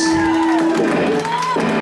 Yes.